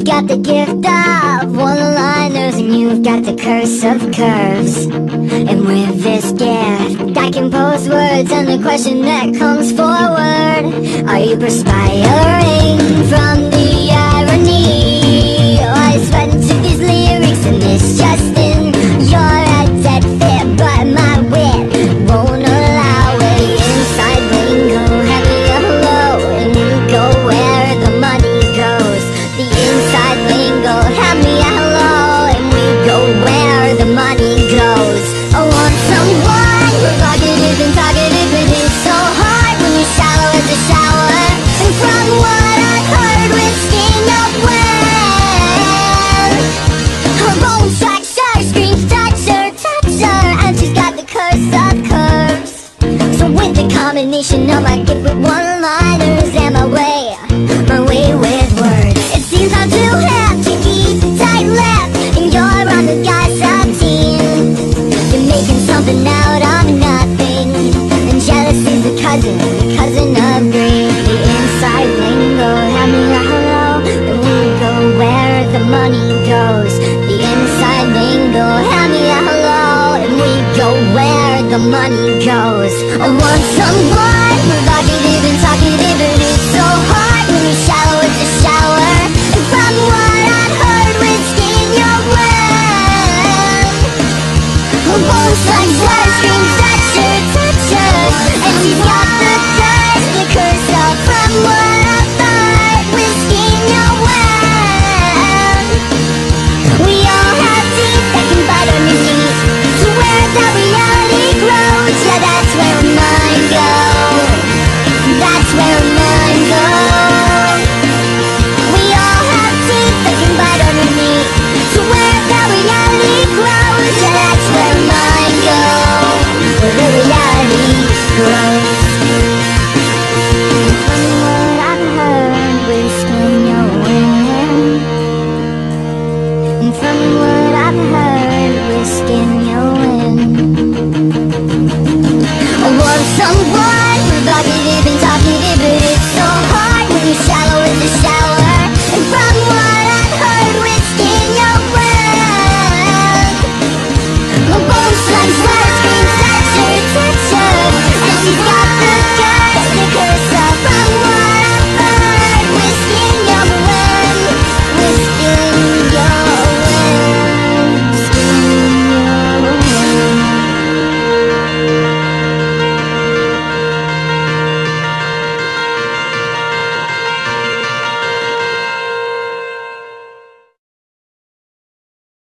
You've got the gift of one-liners And you've got the curse of curves And with this gift I can pose words And the question that comes forward Are you perspiring? combination of my gift with one-liners money goes I want someone. someone